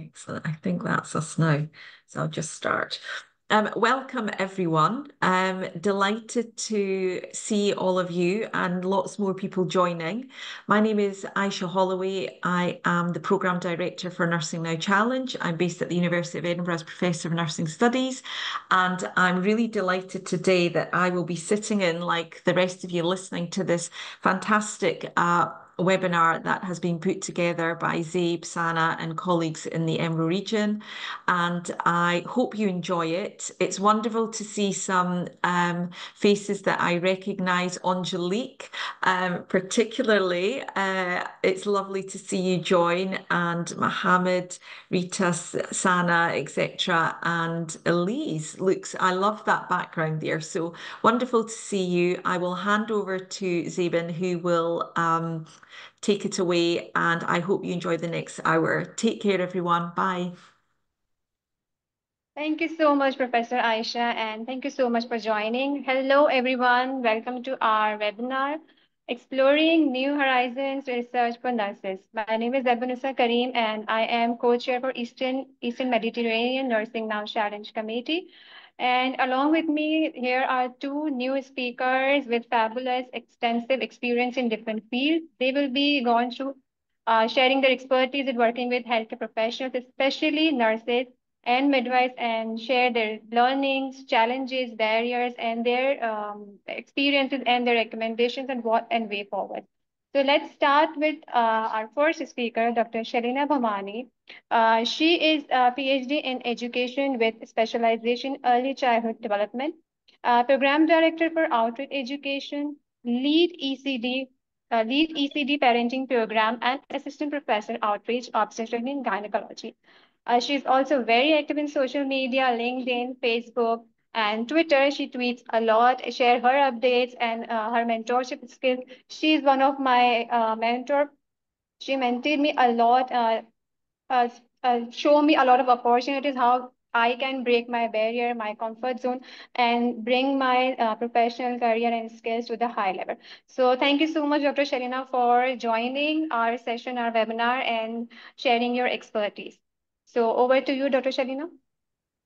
Excellent. I think that's us now. So I'll just start. Um, welcome, everyone. Um, delighted to see all of you and lots more people joining. My name is Aisha Holloway. I am the Programme Director for Nursing Now Challenge. I'm based at the University of Edinburgh as Professor of Nursing Studies, and I'm really delighted today that I will be sitting in, like the rest of you, listening to this fantastic uh, webinar that has been put together by Zabe, Sana and colleagues in the EMRO region. And I hope you enjoy it. It's wonderful to see some um, faces that I recognise. Angelique, um, particularly, uh, it's lovely to see you join and Mohammed, Rita, Sana, etc. And Elise looks, I love that background there. So wonderful to see you. I will hand over to Zabin who will um, take it away. And I hope you enjoy the next hour. Take care, everyone. Bye. Thank you so much, Professor Aisha, and thank you so much for joining. Hello, everyone. Welcome to our webinar, Exploring New Horizons Research for Nurses. My name is Ebenusa Karim, and I am co-chair for Eastern, Eastern Mediterranean Nursing Now Challenge Committee. And along with me, here are two new speakers with fabulous, extensive experience in different fields. They will be going through uh, sharing their expertise in working with healthcare professionals, especially nurses and midwives, and share their learnings, challenges, barriers, and their um, experiences and their recommendations and what and way forward. So let's start with uh, our first speaker, Dr. Shelina Bhamani. Uh, she is a PhD in education with specialization early childhood development, uh, program director for outreach education, lead ECD, uh, lead ECD parenting program, and assistant professor outreach obstetrics and gynecology. Uh, she's also very active in social media, LinkedIn, Facebook, and Twitter. She tweets a lot, share her updates and uh, her mentorship skills. She's one of my uh, mentor. She mentored me a lot, uh, uh, uh, show me a lot of opportunities, how I can break my barrier, my comfort zone, and bring my uh, professional career and skills to the high level. So thank you so much, Dr. Shelina, for joining our session, our webinar, and sharing your expertise. So over to you, Dr. Shelina.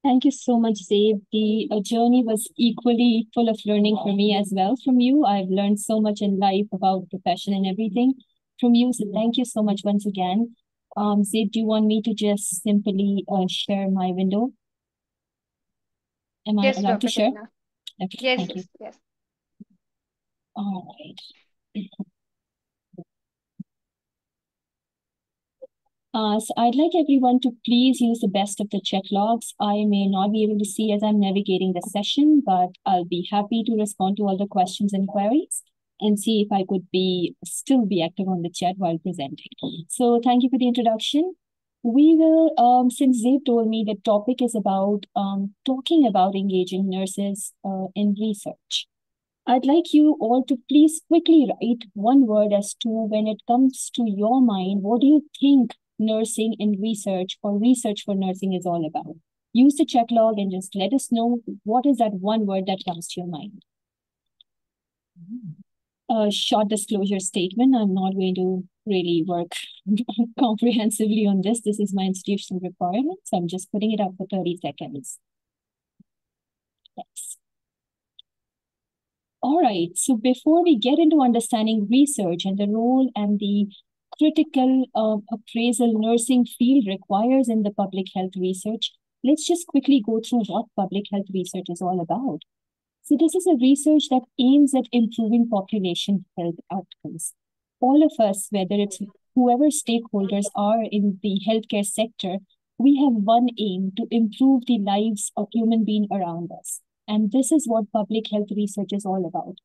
Thank you so much, Zabe. The uh, journey was equally full of learning for me as well from you. I've learned so much in life about profession and everything from you. So thank you so much once again. Um, Zabe, do you want me to just simply uh, share my window? Am I yes, allowed Dr. to share? Okay, Yes, thank you. yes, yes. All right. Uh, so I'd like everyone to please use the best of the chat logs. I may not be able to see as I'm navigating the session, but I'll be happy to respond to all the questions and queries and see if I could be still be active on the chat while presenting. So thank you for the introduction. We will, um, since Zabe told me the topic is about um, talking about engaging nurses uh, in research. I'd like you all to please quickly write one word as to when it comes to your mind, what do you think nursing in research or research for nursing is all about. Use the chat log and just let us know what is that one word that comes to your mind. A short disclosure statement. I'm not going to really work comprehensively on this. This is my institutional requirement, so I'm just putting it up for 30 seconds. Yes. All right, so before we get into understanding research and the role and the critical uh, appraisal nursing field requires in the public health research, let's just quickly go through what public health research is all about. So this is a research that aims at improving population health outcomes. All of us, whether it's whoever stakeholders are in the healthcare sector, we have one aim to improve the lives of human beings around us. And this is what public health research is all about.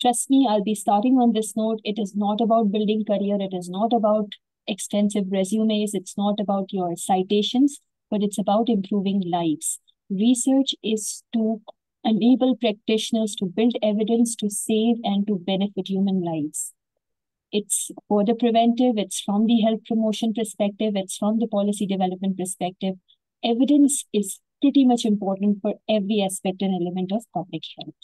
Trust me, I'll be starting on this note. It is not about building career. It is not about extensive resumes. It's not about your citations, but it's about improving lives. Research is to enable practitioners to build evidence to save and to benefit human lives. It's for the preventive, it's from the health promotion perspective, it's from the policy development perspective. Evidence is pretty much important for every aspect and element of public health.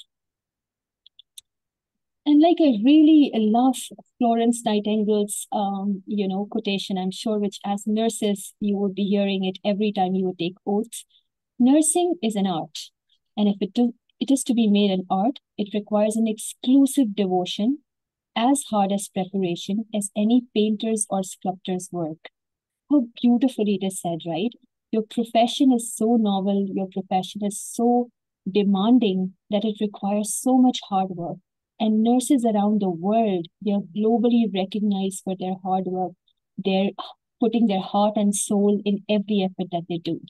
And like I really love Florence Nightingale's, um, you know, quotation. I'm sure, which as nurses you would be hearing it every time you would take oaths. Nursing is an art, and if it do, it is to be made an art, it requires an exclusive devotion, as hard as preparation as any painter's or sculptor's work. How beautifully it is said, right? Your profession is so novel, your profession is so demanding that it requires so much hard work. And nurses around the world, they are globally recognized for their hard work. They're putting their heart and soul in every effort that they do.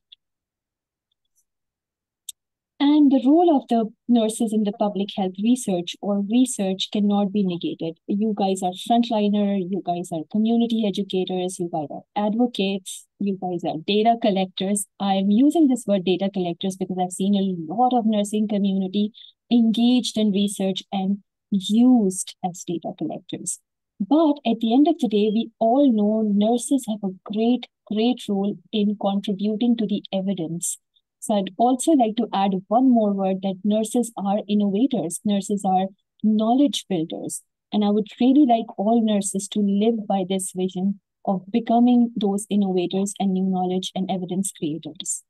And the role of the nurses in the public health research or research cannot be negated. You guys are frontliner, you guys are community educators, you guys are advocates, you guys are data collectors. I'm using this word data collectors because I've seen a lot of nursing community engaged in research and used as data collectors. But at the end of the day, we all know nurses have a great, great role in contributing to the evidence so I'd also like to add one more word that nurses are innovators, nurses are knowledge builders. And I would really like all nurses to live by this vision of becoming those innovators and new knowledge and evidence creators.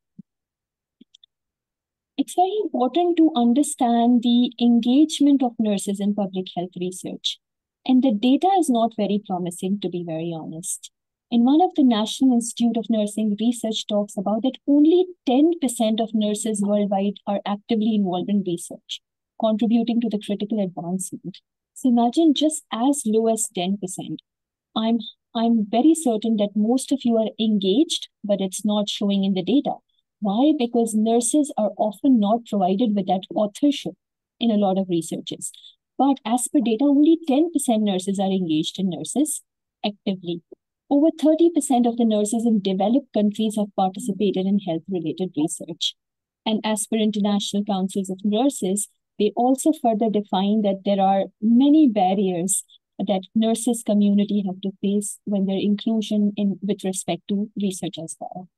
It's very important to understand the engagement of nurses in public health research. And the data is not very promising, to be very honest. In one of the National Institute of Nursing research talks about that only 10% of nurses worldwide are actively involved in research, contributing to the critical advancement. So imagine just as low as 10%. I'm I'm very certain that most of you are engaged, but it's not showing in the data. Why? Because nurses are often not provided with that authorship in a lot of researches. But as per data, only 10% nurses are engaged in nurses actively. Over 30% of the nurses in developed countries have participated in health related research. And as per international councils of nurses, they also further define that there are many barriers that nurses community have to face when their inclusion in with respect to research as well.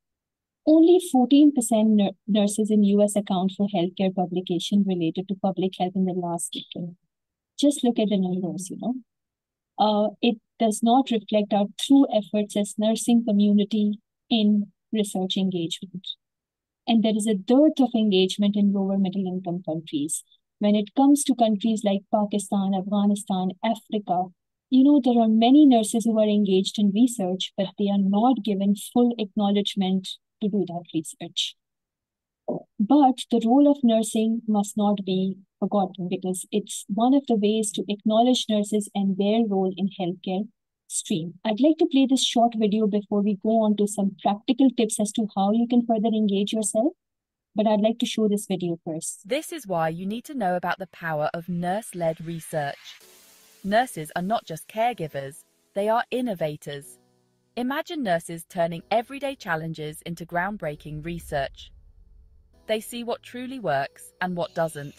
Only 14% nurses in US account for healthcare publication related to public health in the last decade. Just look at the numbers, you know. Uh, it does not reflect our true efforts as nursing community in research engagement. And there is a dearth of engagement in lower middle income countries. When it comes to countries like Pakistan, Afghanistan, Africa, you know, there are many nurses who are engaged in research, but they are not given full acknowledgement to do that research. But the role of nursing must not be forgotten because it's one of the ways to acknowledge nurses and their role in healthcare stream. I'd like to play this short video before we go on to some practical tips as to how you can further engage yourself. But I'd like to show this video first. This is why you need to know about the power of nurse led research. Nurses are not just caregivers, they are innovators. Imagine nurses turning everyday challenges into groundbreaking research. They see what truly works and what doesn't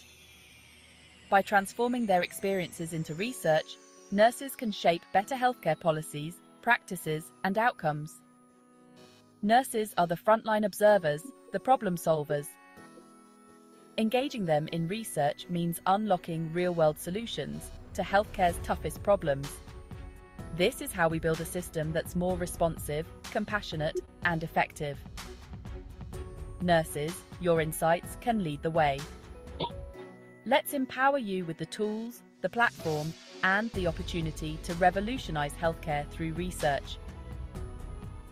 by transforming their experiences into research, nurses can shape better healthcare policies, practices, and outcomes. Nurses are the frontline observers, the problem solvers. Engaging them in research means unlocking real world solutions to healthcare's toughest problems. This is how we build a system that's more responsive, compassionate, and effective. Nurses, your insights can lead the way. Let's empower you with the tools, the platform, and the opportunity to revolutionise healthcare through research.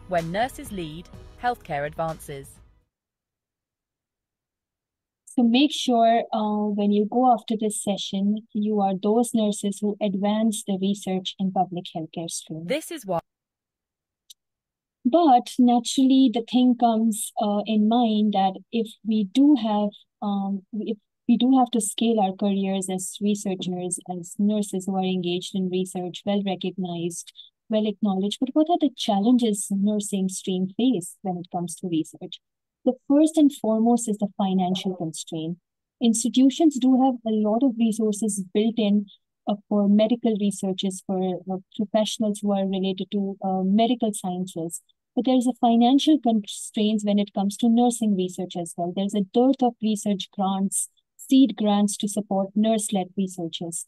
When nurses lead, healthcare advances. So make sure uh, when you go after this session, you are those nurses who advance the research in public healthcare stream. This is why. But naturally, the thing comes uh, in mind that if we do have, um, if we do have to scale our careers as researchers, as nurses who are engaged in research, well recognized, well acknowledged. But what are the challenges nursing stream face when it comes to research? The first and foremost is the financial constraint. Institutions do have a lot of resources built in uh, for medical researchers, for uh, professionals who are related to uh, medical sciences. But there's a financial constraints when it comes to nursing research as well. There's a dearth of research grants seed grants to support nurse-led researchers.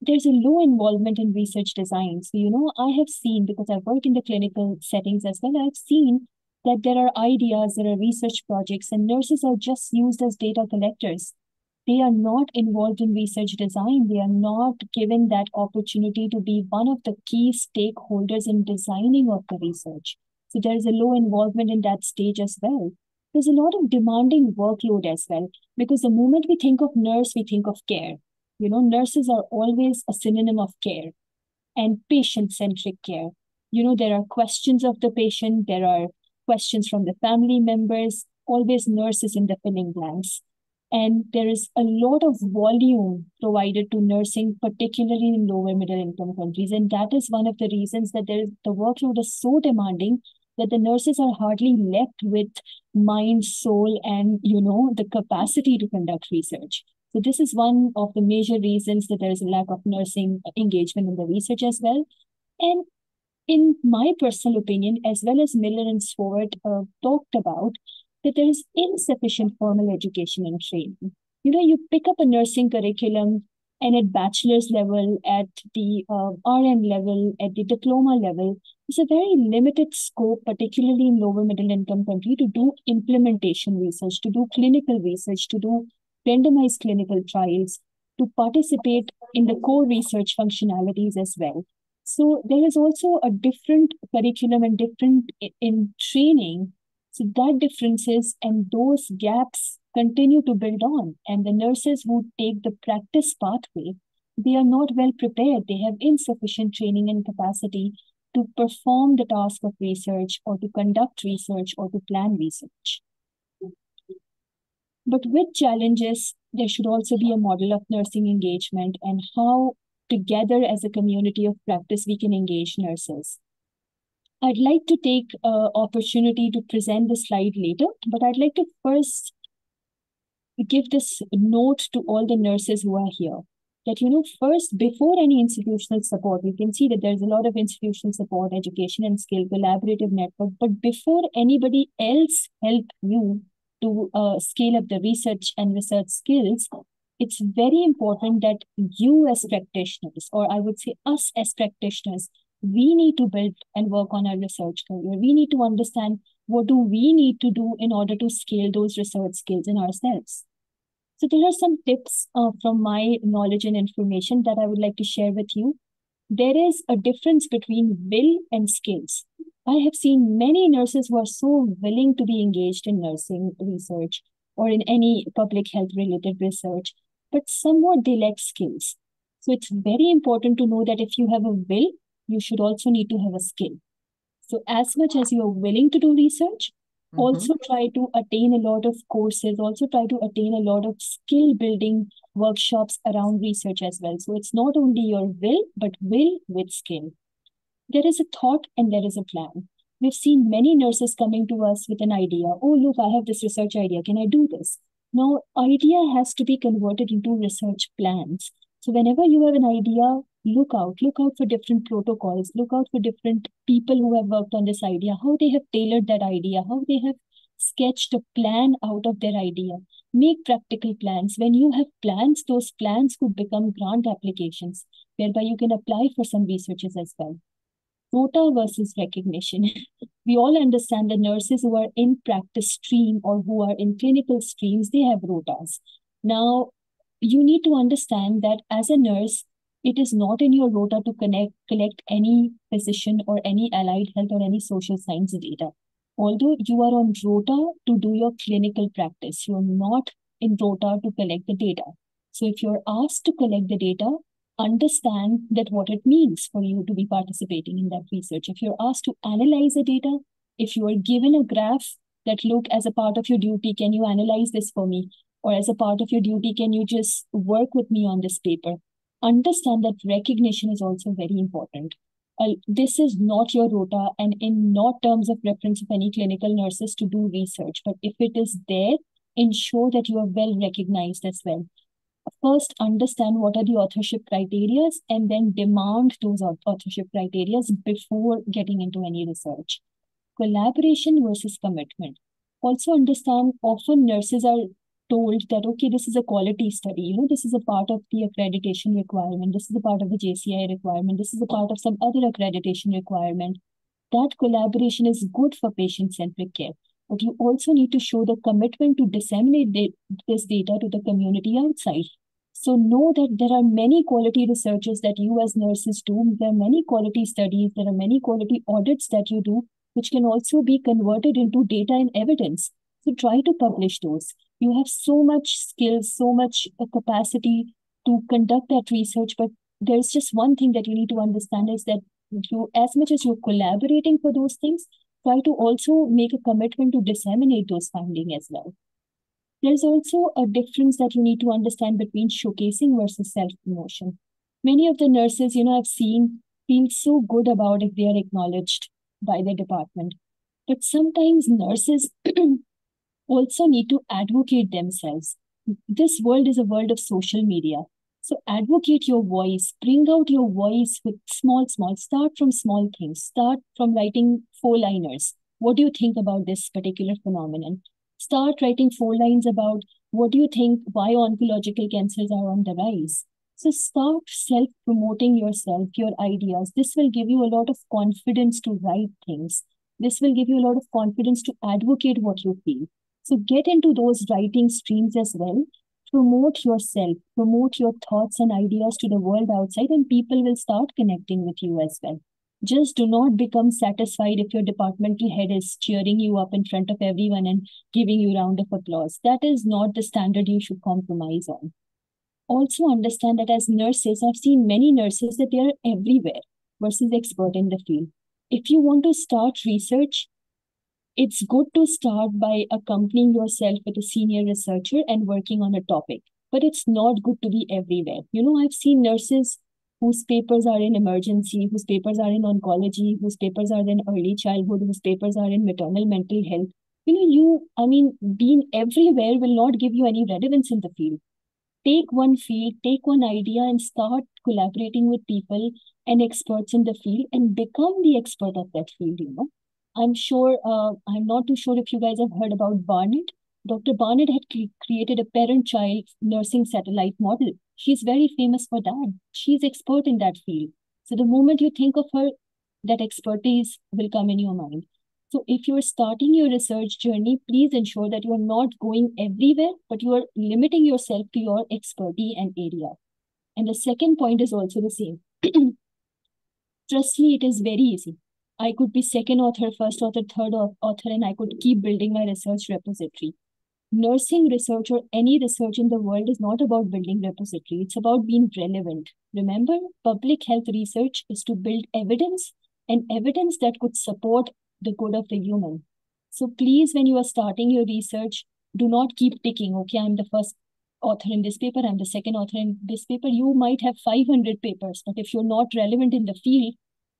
there's a low involvement in research design. So, you know, I have seen, because I work in the clinical settings as well, I've seen that there are ideas, there are research projects, and nurses are just used as data collectors. They are not involved in research design. They are not given that opportunity to be one of the key stakeholders in designing of the research. So there is a low involvement in that stage as well. There's a lot of demanding workload as well, because the moment we think of nurse, we think of care. You know, nurses are always a synonym of care and patient centric care. You know, there are questions of the patient, there are questions from the family members, always nurses in the filling blanks. And there is a lot of volume provided to nursing, particularly in lower middle income countries. And that is one of the reasons that there is, the workload is so demanding that the nurses are hardly left with mind, soul, and you know the capacity to conduct research. So this is one of the major reasons that there is a lack of nursing engagement in the research as well. And in my personal opinion, as well as Miller and Swart uh, talked about, that there is insufficient formal education and training. You know, you pick up a nursing curriculum and at bachelor's level, at the uh, RN level, at the diploma level, there's a very limited scope, particularly in lower middle income country, to do implementation research, to do clinical research, to do randomized clinical trials, to participate in the core research functionalities as well. So there is also a different curriculum and different in training. So that differences and those gaps continue to build on. And the nurses who take the practice pathway, they are not well prepared. They have insufficient training and capacity to perform the task of research or to conduct research or to plan research. But with challenges, there should also be a model of nursing engagement and how together as a community of practice we can engage nurses. I'd like to take uh, opportunity to present the slide later, but I'd like to first give this note to all the nurses who are here. That, you know, first, before any institutional support, you can see that there's a lot of institutional support, education and skill, collaborative network. But before anybody else help you to uh, scale up the research and research skills, it's very important that you as practitioners, or I would say us as practitioners, we need to build and work on our research career. We need to understand what do we need to do in order to scale those research skills in ourselves. So there are some tips uh, from my knowledge and information that I would like to share with you. There is a difference between will and skills. I have seen many nurses who are so willing to be engaged in nursing research or in any public health related research, but somewhat they lack skills. So it's very important to know that if you have a will, you should also need to have a skill. So as much as you are willing to do research, mm-hmm. also try to attain a lot of courses, also try to attain a lot of skill building workshops around research as well. So it's not only your will, but will with skill there is a thought and there is a plan. We've seen many nurses coming to us with an idea. Oh, look, I have this research idea. Can I do this? Now, idea has to be converted into research plans. So whenever you have an idea, look out. Look out for different protocols. Look out for different people who have worked on this idea, how they have tailored that idea, how they have sketched a plan out of their idea. Make practical plans. When you have plans, those plans could become grant applications, whereby you can apply for some researches as well rota versus recognition. we all understand the nurses who are in practice stream or who are in clinical streams, they have rotas. Now, you need to understand that as a nurse, it is not in your rota to connect, collect any physician or any allied health or any social science data. Although you are on rota to do your clinical practice, you are not in rota to collect the data. So if you're asked to collect the data, understand that what it means for you to be participating in that research. If you're asked to analyze the data, if you are given a graph that look as a part of your duty, can you analyze this for me? Or as a part of your duty, can you just work with me on this paper? Understand that recognition is also very important. Uh, this is not your rota and in not terms of reference of any clinical nurses to do research, but if it is there, ensure that you are well recognized as well first understand what are the authorship criteria and then demand those authorship criteria before getting into any research. Collaboration versus commitment. Also understand often nurses are told that, okay, this is a quality study, you know, this is a part of the accreditation requirement, this is a part of the JCI requirement, this is a part of some other accreditation requirement. That collaboration is good for patient-centric care. But you also need to show the commitment to disseminate this data to the community outside. So know that there are many quality researches that you as nurses do. There are many quality studies, there are many quality audits that you do, which can also be converted into data and evidence. So try to publish those. You have so much skills, so much uh, capacity to conduct that research, but there's just one thing that you need to understand is that you, as much as you're collaborating for those things, try to also make a commitment to disseminate those findings as well. There's also a difference that you need to understand between showcasing versus self-promotion. Many of the nurses, you know, I've seen feel so good about if they are acknowledged by their department. But sometimes nurses also need to advocate themselves. This world is a world of social media. So advocate your voice, bring out your voice with small, small, start from small things. Start from writing four liners. What do you think about this particular phenomenon? Start writing four lines about what do you think, why oncological cancers are on the rise. So start self-promoting yourself, your ideas. This will give you a lot of confidence to write things. This will give you a lot of confidence to advocate what you feel. So get into those writing streams as well. Promote yourself, promote your thoughts and ideas to the world outside, and people will start connecting with you as well. Just do not become satisfied if your departmental head is cheering you up in front of everyone and giving you round of applause. That is not the standard you should compromise on. Also understand that as nurses, I've seen many nurses that they are everywhere versus expert in the field. If you want to start research, it's good to start by accompanying yourself with a senior researcher and working on a topic, but it's not good to be everywhere. You know, I've seen nurses whose papers are in emergency, whose papers are in oncology, whose papers are in early childhood, whose papers are in maternal mental health. You know, you, I mean, being everywhere will not give you any relevance in the field. Take one field, take one idea, and start collaborating with people and experts in the field and become the expert of that field, you know. I'm sure, uh, I'm not too sure if you guys have heard about Barnard. Dr. Barnard had cre created a parent-child nursing satellite model. She's very famous for that. She's expert in that field. So the moment you think of her, that expertise will come in your mind. So if you're starting your research journey, please ensure that you're not going everywhere, but you are limiting yourself to your expertise and area. And the second point is also the same. Trust me, it is very easy. I could be second author, first author, third author, and I could keep building my research repository. Nursing research or any research in the world is not about building repository. It's about being relevant. Remember, public health research is to build evidence and evidence that could support the good of the human. So please, when you are starting your research, do not keep ticking, okay, I'm the first author in this paper, I'm the second author in this paper. You might have 500 papers, but if you're not relevant in the field,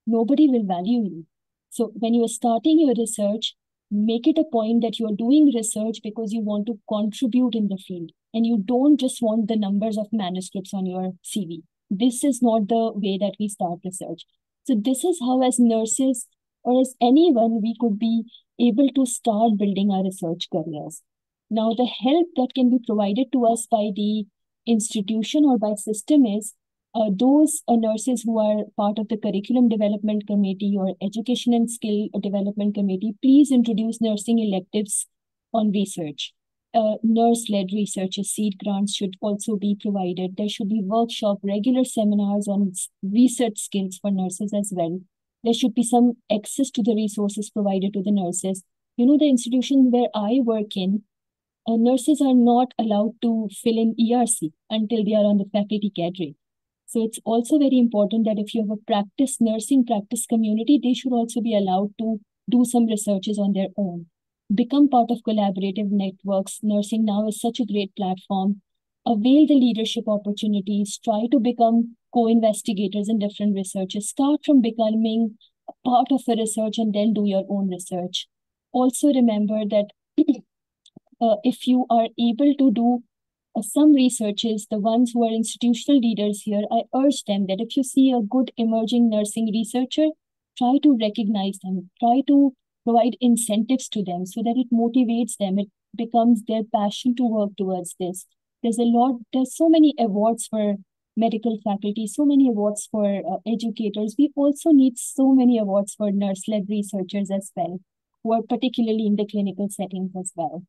nobody will value you. So when you are starting your research, make it a point that you are doing research because you want to contribute in the field and you don't just want the numbers of manuscripts on your CV. This is not the way that we start research. So this is how as nurses or as anyone, we could be able to start building our research careers. Now, the help that can be provided to us by the institution or by system is uh, those uh, nurses who are part of the curriculum development committee or education and skill development committee, please introduce nursing electives on research. Uh, nurse-led research seed grants should also be provided. There should be workshop, regular seminars on research skills for nurses as well. There should be some access to the resources provided to the nurses. You know, the institution where I work in, uh, nurses are not allowed to fill in ERC until they are on the faculty cadre. So it's also very important that if you have a practice, nursing practice community, they should also be allowed to do some researches on their own. Become part of collaborative networks. Nursing now is such a great platform. Avail the leadership opportunities. Try to become co-investigators in different researches. Start from becoming part of the research and then do your own research. Also remember that uh, if you are able to do uh, some researchers, the ones who are institutional leaders here, I urge them that if you see a good emerging nursing researcher, try to recognize them, try to provide incentives to them so that it motivates them, it becomes their passion to work towards this. There's a lot, there's so many awards for medical faculty, so many awards for uh, educators. We also need so many awards for nurse-led researchers as well, who are particularly in the clinical settings as well.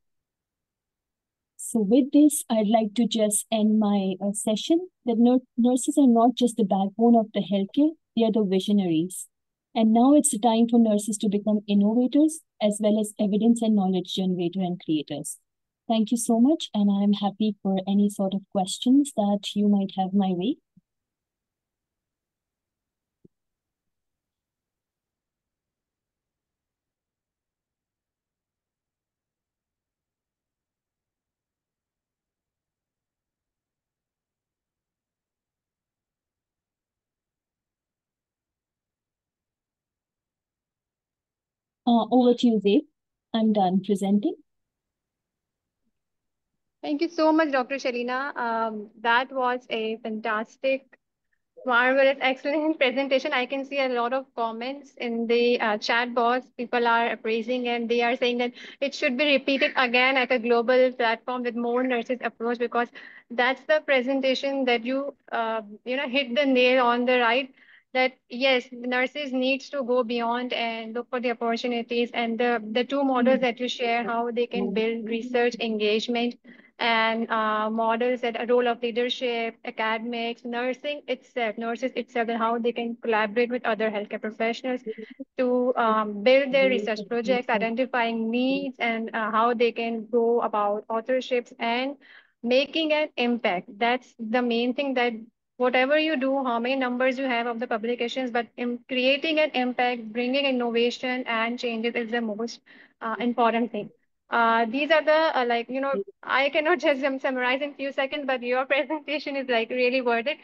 So with this, I'd like to just end my uh, session. That nurses are not just the backbone of the healthcare, they are the visionaries. And now it's the time for nurses to become innovators as well as evidence and knowledge generator and creators. Thank you so much. And I'm happy for any sort of questions that you might have my way. Uh, over to you, Dave. I'm done presenting. Thank you so much, Dr. Shelina. Um, that was a fantastic, marvelous, excellent presentation. I can see a lot of comments in the uh, chat box. People are praising and they are saying that it should be repeated again at a global platform with more nurses approach because that's the presentation that you, uh, you know, hit the nail on the right that yes, nurses needs to go beyond and look for the opportunities and the, the two models that you share, how they can build research engagement and uh, models that a role of leadership, academics, nursing itself, nurses itself, and how they can collaborate with other healthcare professionals to um, build their research projects, identifying needs and uh, how they can go about authorships and making an impact. That's the main thing that whatever you do, how many numbers you have of the publications, but in creating an impact, bringing innovation and changes is the most uh, important thing. Uh, these are the, uh, like, you know, I cannot just summarize in few seconds, but your presentation is like really worth it.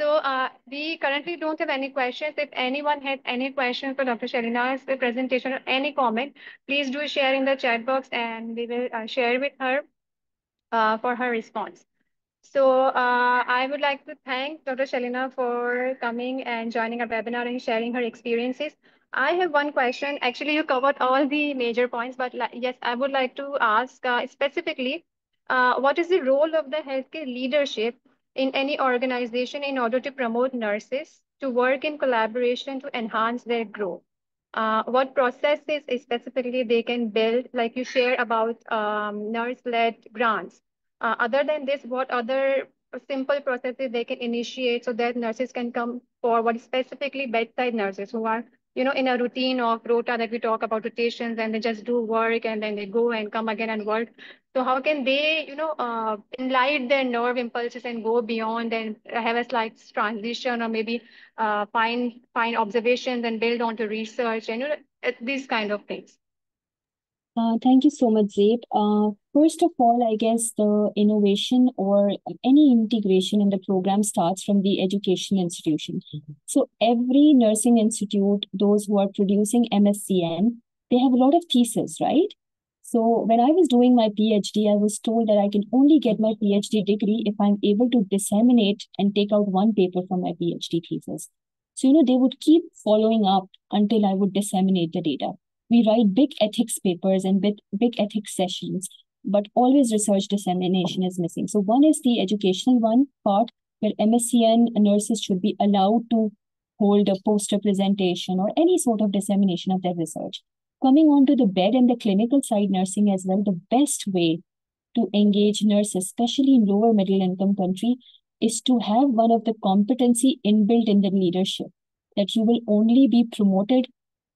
So uh, we currently don't have any questions. If anyone has any questions for Dr. Shelina's presentation or any comment, please do share in the chat box and we will uh, share with her uh, for her response. So uh, I would like to thank Dr. Shelina for coming and joining our webinar and sharing her experiences. I have one question. Actually, you covered all the major points, but yes, I would like to ask uh, specifically, uh, what is the role of the healthcare leadership in any organization in order to promote nurses to work in collaboration to enhance their growth? Uh, what processes specifically they can build, like you share about um, nurse-led grants. Uh, other than this, what other simple processes they can initiate so that nurses can come forward, specifically bedside nurses who are, you know, in a routine of rota that we talk about rotations and they just do work and then they go and come again and work. So how can they, you know, uh, enlight their nerve impulses and go beyond and have a slight transition or maybe uh, find find observations and build onto research and you know, these kind of things. Uh, thank you so much, Zaid. Uh, first of all, I guess the innovation or any integration in the program starts from the education institution. Mm-hmm. So every nursing institute, those who are producing MSCN, they have a lot of thesis, right? So when I was doing my PhD, I was told that I can only get my PhD degree if I'm able to disseminate and take out one paper from my PhD thesis. So, you know, they would keep following up until I would disseminate the data we write big ethics papers and big, big ethics sessions, but always research dissemination is missing. So one is the educational one part where MSCN nurses should be allowed to hold a poster presentation or any sort of dissemination of their research. Coming on to the bed and the clinical side nursing as well, the best way to engage nurses, especially in lower middle income country, is to have one of the competency inbuilt in the leadership that you will only be promoted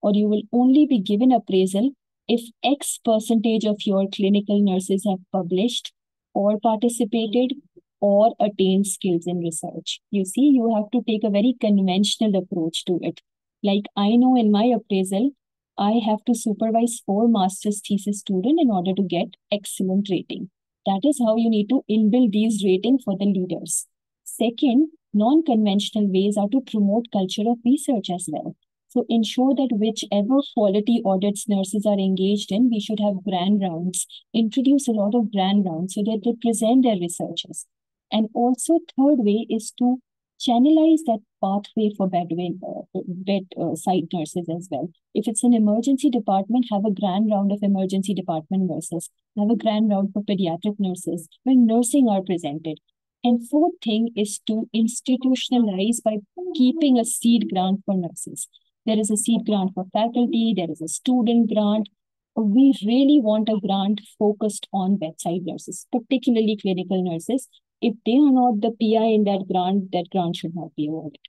or you will only be given appraisal if X percentage of your clinical nurses have published or participated or attained skills in research. You see, you have to take a very conventional approach to it. Like I know in my appraisal, I have to supervise four master's thesis student in order to get excellent rating. That is how you need to inbuild these rating for the leaders. Second, non-conventional ways are to promote culture of research as well. So ensure that whichever quality audits nurses are engaged in, we should have grand rounds, introduce a lot of grand rounds so that they present their researches. And also third way is to channelize that pathway for bedwin, uh, bed uh, side nurses as well. If it's an emergency department, have a grand round of emergency department nurses. Have a grand round for pediatric nurses when nursing are presented. And fourth thing is to institutionalize by keeping a seed grant for nurses. There is a seed grant for faculty, there is a student grant. We really want a grant focused on bedside nurses, particularly clinical nurses. If they are not the PI in that grant, that grant should not be awarded.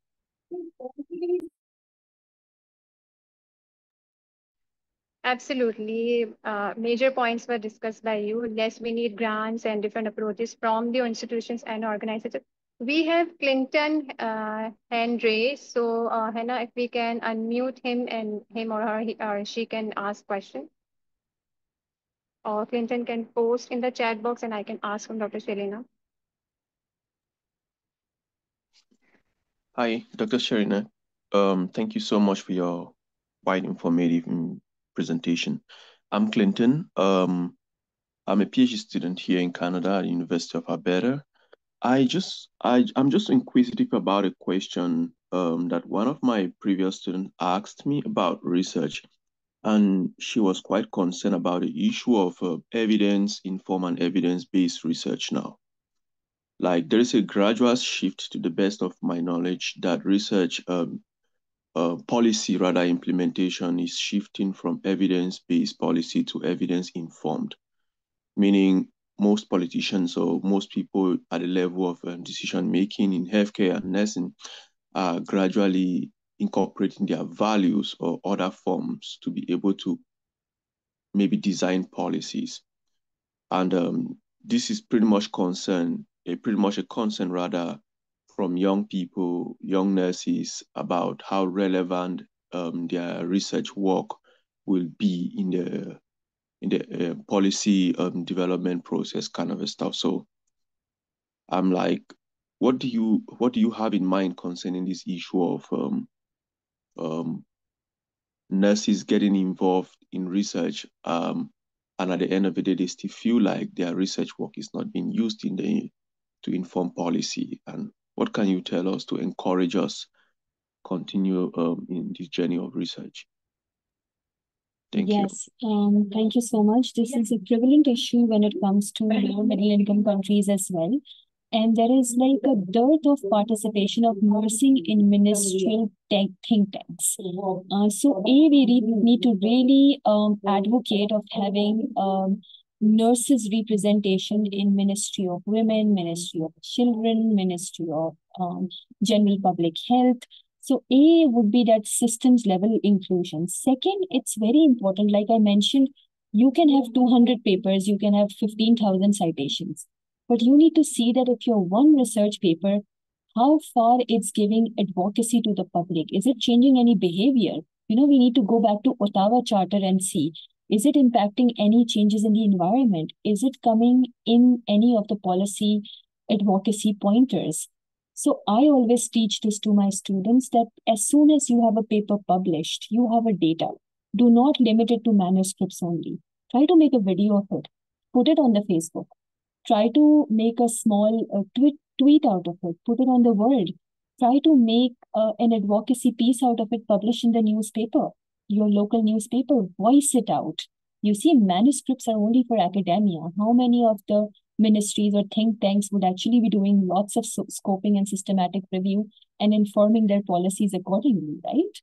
Absolutely. Uh, major points were discussed by you. Yes, we need grants and different approaches from the institutions and organizations. We have Clinton uh, hand raised. So uh, Hannah, if we can unmute him and him or her he, or she can ask question. Or Clinton can post in the chat box and I can ask from Dr. Shelina. Hi, Dr. Sherina. Um, thank you so much for your wide informative presentation. I'm Clinton. Um, I'm a PhD student here in Canada at the University of Alberta. I just, I, I'm just inquisitive about a question um, that one of my previous students asked me about research, and she was quite concerned about the issue of uh, evidence-informed and evidence-based research now. Like there is a gradual shift, to the best of my knowledge, that research um, uh, policy rather implementation is shifting from evidence-based policy to evidence-informed, meaning most politicians or most people at the level of um, decision making in healthcare and nursing are gradually incorporating their values or other forms to be able to maybe design policies. And um, this is pretty much concern, a pretty much a concern rather from young people, young nurses about how relevant um, their research work will be in the in the uh, policy um, development process, kind of stuff. So I'm like, what do you what do you have in mind concerning this issue of um, um, nurses getting involved in research, um, and at the end of the day, they still feel like their research work is not being used in the to inform policy and what can you tell us to encourage us continue um, in this journey of research? Thank yes, you. Um, thank you so much. This is a prevalent issue when it comes to lower middle income countries as well. And there is like a dearth of participation of nursing in ministerial think tanks. Uh, so, A, we need to really um, advocate of having um, nurses representation in Ministry of Women, Ministry of Children, Ministry of um, General Public Health. So A would be that systems level inclusion. Second, it's very important, like I mentioned, you can have 200 papers, you can have 15,000 citations, but you need to see that if you're one research paper, how far it's giving advocacy to the public. Is it changing any behavior? You know, we need to go back to Ottawa Charter and see is it impacting any changes in the environment? Is it coming in any of the policy advocacy pointers? So I always teach this to my students that as soon as you have a paper published, you have a data. Do not limit it to manuscripts only. Try to make a video of it. Put it on the Facebook. Try to make a small uh, tweet, tweet out of it. Put it on the world. Try to make uh, an advocacy piece out of it, publish in the newspaper your local newspaper, voice it out. You see, manuscripts are only for academia. How many of the ministries or think tanks would actually be doing lots of scoping and systematic review and informing their policies accordingly, right?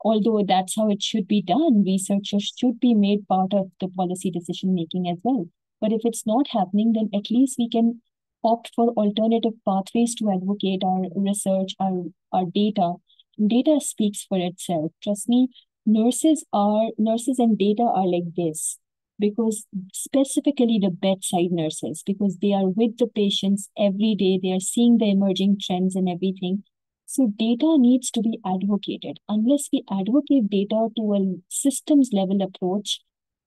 Although that's how it should be done, researchers should be made part of the policy decision making as well. But if it's not happening, then at least we can opt for alternative pathways to advocate our research, our, our data. Data speaks for itself. Trust me, nurses are nurses and data are like this because specifically the bedside nurses because they are with the patients every day they are seeing the emerging trends and everything. So data needs to be advocated. Unless we advocate data to a systems level approach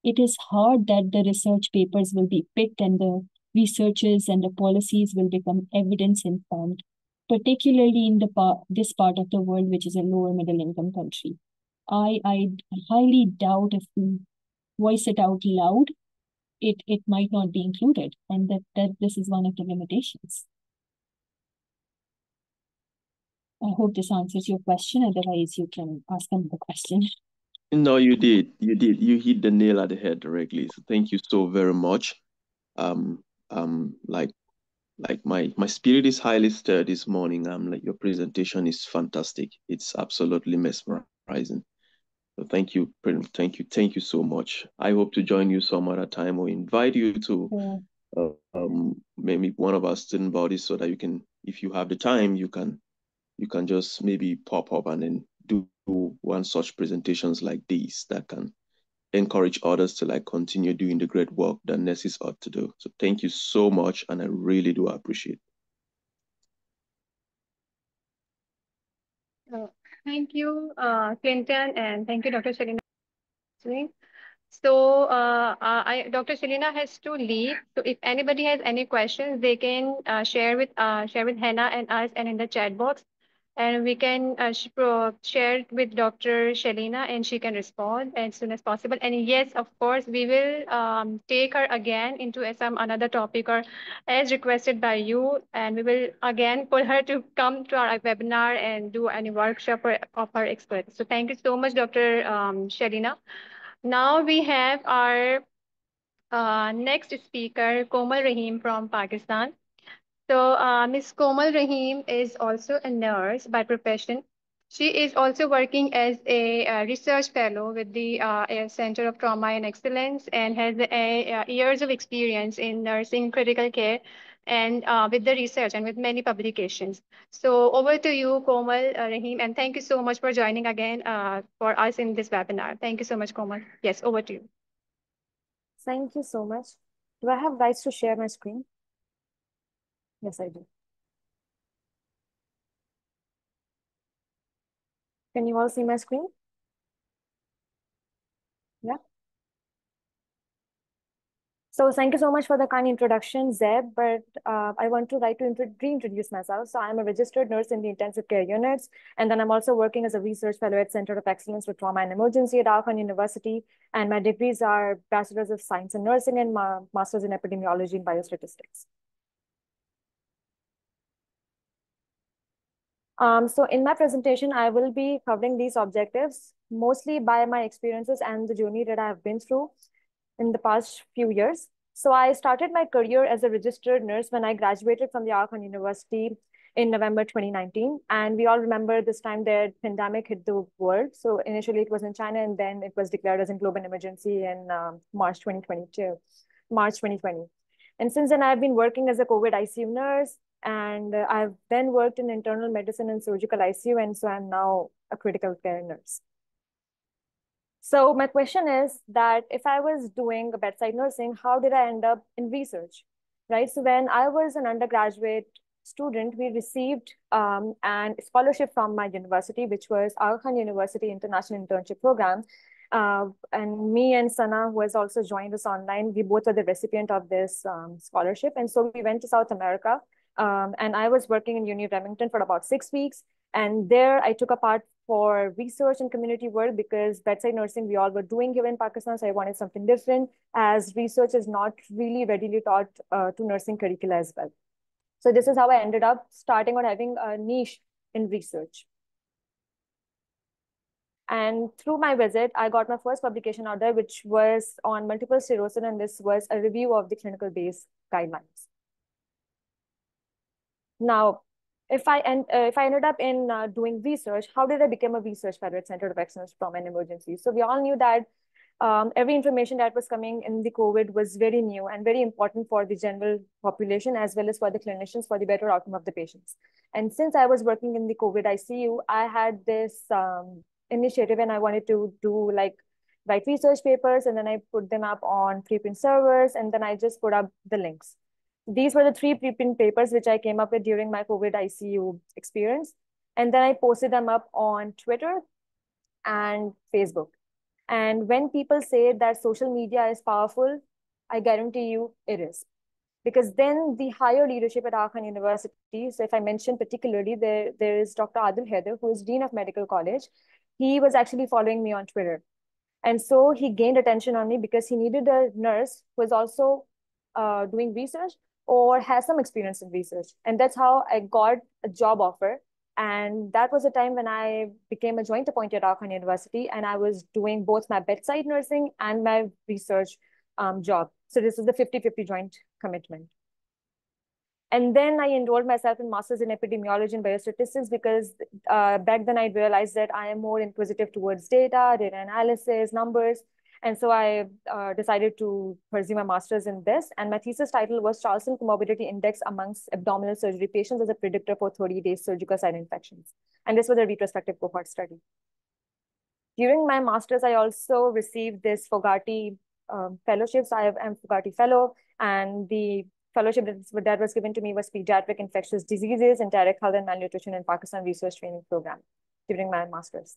it is hard that the research papers will be picked and the researchers and the policies will become evidence informed particularly in the part this part of the world which is a lower middle income country. I, I highly doubt if we voice it out loud, it, it might not be included. And that, that this is one of the limitations. I hope this answers your question. Otherwise, you can ask another question. No, you did. You did. You hit the nail at the head directly. So thank you so very much. Um, um, like, like my my spirit is highly stirred this morning. Um, like your presentation is fantastic. It's absolutely mesmerizing. So thank you, thank you, thank you so much. I hope to join you some other time or invite you to yeah. uh, um maybe one of our student bodies so that you can, if you have the time, you can you can just maybe pop up and then do one such presentations like these that can encourage others to like continue doing the great work that nurses ought to do. So thank you so much, and I really do appreciate. Uh, thank you, uh, Clinton, and thank you, Dr. Shelina. So uh, uh, I, Dr. Shelina has to leave. So if anybody has any questions, they can uh, share with uh, share with Hannah and us and in the chat box and we can uh, share it with Dr. Shelina and she can respond as soon as possible. And yes, of course, we will um, take her again into some another topic or as requested by you. And we will again pull her to come to our webinar and do any workshop of her experts. So thank you so much, Dr. Um, Shelina. Now we have our uh, next speaker, Komal Rahim from Pakistan. So uh, Ms. Komal Rahim is also a nurse by profession. She is also working as a, a research fellow with the uh, Center of Trauma and Excellence and has a, a, years of experience in nursing critical care and uh, with the research and with many publications. So over to you, Komal uh, Rahim, and thank you so much for joining again uh, for us in this webinar. Thank you so much, Komal. Yes, over to you. Thank you so much. Do I have rights to share my screen? Yes, I do. Can you all see my screen? Yeah. So thank you so much for the kind introduction, Zeb, but uh, I want to like to reintroduce myself. So I'm a registered nurse in the intensive care units, and then I'm also working as a research fellow at Center of Excellence for Trauma and Emergency at Khan University, and my degrees are Bachelor's of Science in Nursing and ma Master's in Epidemiology and Biostatistics. Um, so in my presentation, I will be covering these objectives mostly by my experiences and the journey that I have been through in the past few years. So I started my career as a registered nurse when I graduated from the Aga University in November 2019. And we all remember this time the pandemic hit the world. So initially it was in China and then it was declared as a global emergency in um, March 2022, March 2020. And since then I've been working as a COVID ICU nurse and I've then worked in internal medicine and surgical ICU, and so I'm now a critical care nurse. So my question is that if I was doing a bedside nursing, how did I end up in research, right? So when I was an undergraduate student, we received um, an scholarship from my university, which was Aga Khan University International Internship Program. Uh, and me and Sana, who has also joined us online, we both were the recipient of this um, scholarship. And so we went to South America um, and I was working in Uni Remington for about six weeks. And there I took a part for research and community work because bedside nursing we all were doing here in Pakistan. So I wanted something different as research is not really readily taught uh, to nursing curricula as well. So this is how I ended up starting on having a niche in research. And through my visit, I got my first publication out there, which was on multiple sclerosis, and this was a review of the clinical base guidelines. Now, if I end, uh, if I ended up in uh, doing research, how did I become a research fellow at Center of Excellence from an Emergency? So we all knew that um, every information that was coming in the COVID was very new and very important for the general population as well as for the clinicians for the better outcome of the patients. And since I was working in the COVID ICU, I had this um, initiative and I wanted to do like write research papers and then I put them up on preprint servers and then I just put up the links these were the three preprint papers which I came up with during my COVID ICU experience. And then I posted them up on Twitter and Facebook. And when people say that social media is powerful, I guarantee you it is. Because then the higher leadership at Aga Khan University, so if I mention particularly, there, there is Dr. Adil Haider, who is Dean of Medical College. He was actually following me on Twitter. And so he gained attention on me because he needed a nurse who was also uh, doing research or has some experience in research. And that's how I got a job offer And that was a time when I became a joint appointed at Khan University, and I was doing both my bedside nursing and my research um, job. So this is the 50-50 joint commitment. And then I enrolled myself in Masters in Epidemiology and Biostatistics because uh, back then I realized that I am more inquisitive towards data, data analysis, numbers. And so I uh, decided to pursue my master's in this. And my thesis title was Charlson Comorbidity Index amongst abdominal surgery patients as a predictor for 30-day surgical site infections. And this was a retrospective cohort study. During my master's, I also received this Fogarty um, fellowships. I am Fogarty Fellow, and the fellowship that, was given to me was Pediatric Infectious Diseases, and Enteric Health and Malnutrition in Pakistan Research Training Program during my master's.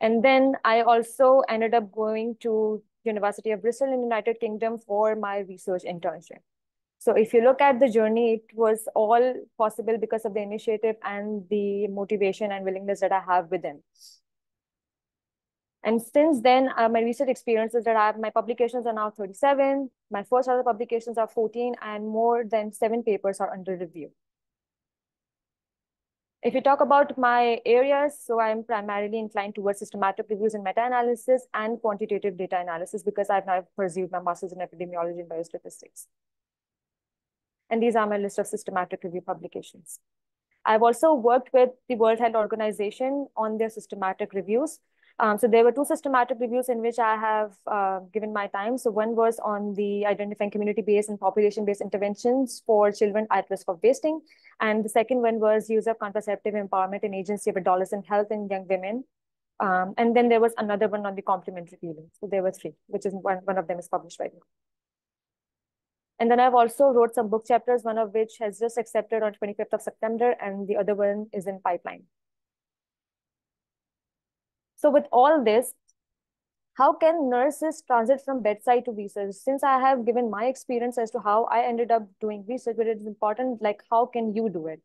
And then I also ended up going to University of Bristol in United Kingdom for my research internship. So if you look at the journey, it was all possible because of the initiative and the motivation and willingness that I have within. And since then, uh, my research experiences that I have, my publications are now 37, my first other publications are 14, and more than seven papers are under review. If you talk about my areas, so I'm primarily inclined towards systematic reviews and meta-analysis and quantitative data analysis because I've now pursued my master's in epidemiology and biostatistics. And these are my list of systematic review publications. I've also worked with the World Health Organization on their systematic reviews. Um, so there were two systematic reviews in which I have uh, given my time. So one was on the identifying community-based and population-based interventions for children at risk of wasting. And the second one was use of contraceptive empowerment and agency of adolescent health in young women. Um, and then there was another one on the complementary healing. So there were three, which is one, one of them is published right now. And then I've also wrote some book chapters, one of which has just accepted on 25th of September, and the other one is in pipeline. So with all this, how can nurses transit from bedside to research? Since I have given my experience as to how I ended up doing research, but it's important, like how can you do it?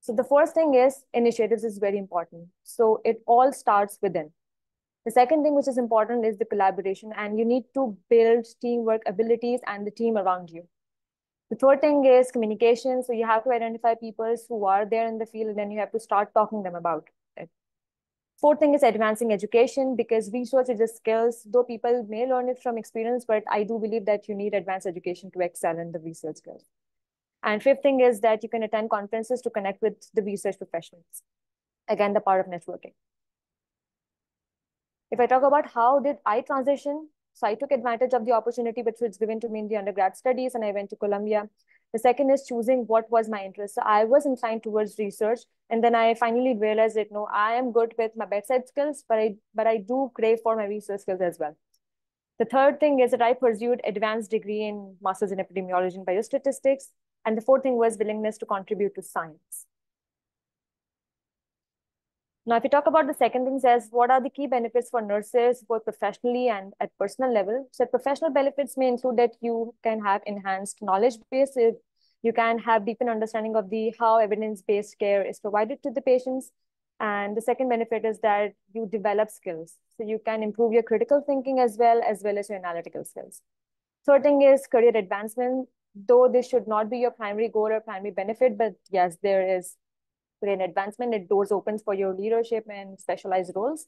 So the first thing is initiatives is very important. So it all starts within. The second thing which is important is the collaboration and you need to build teamwork abilities and the team around you. The third thing is communication. So you have to identify people who are there in the field and then you have to start talking them about. Fourth thing is advancing education because research is a skills, though people may learn it from experience, but I do believe that you need advanced education to excel in the research skills. And fifth thing is that you can attend conferences to connect with the research professionals. Again, the part of networking. If I talk about how did I transition, so I took advantage of the opportunity which was given to me in the undergrad studies and I went to Columbia. The second is choosing what was my interest. So I was inclined towards research. And then I finally realized that no, I am good with my bedside skills, but I but I do crave for my research skills as well. The third thing is that I pursued advanced degree in masters in epidemiology and biostatistics. And the fourth thing was willingness to contribute to science. Now, if you talk about the second thing says, what are the key benefits for nurses, both professionally and at personal level? So professional benefits may include that you can have enhanced knowledge base. You can have deeper understanding of the how evidence-based care is provided to the patients. And the second benefit is that you develop skills. So you can improve your critical thinking as well, as well as your analytical skills. Third thing is career advancement, though this should not be your primary goal or primary benefit, but yes, there is career advancement, it doors opens for your leadership and specialized roles.